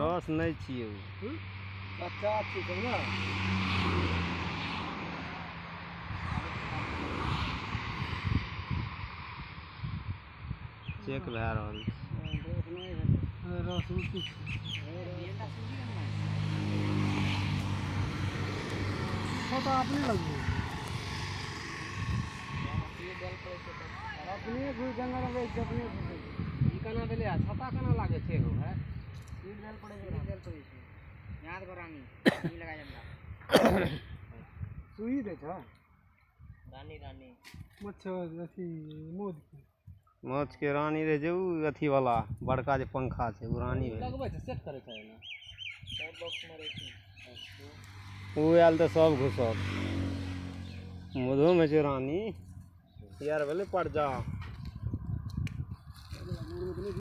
रस नहीं छिए उ। बच्चा छी सब ना। चेक भए रहल रस उठी तो अपने घुस जंगल में अपने घुसे आ छत्ता केना लागे छै हो है? सीट देल पड़े छै देल पड़े छै। याद कर रानी सुई लगा जंदा सुई दे छ। रानी रानी। मच्छर अथी मोद के। माछ के रानी रहे छै उ अथी वाला बड़का जे पंखा छै उ रानी भेलै लगबै छै सेट करे छै ना सब बॉक्स में मारे छै उ आयल तऽ सब घुसल मधुमे छै रानी। यार भेलै परजा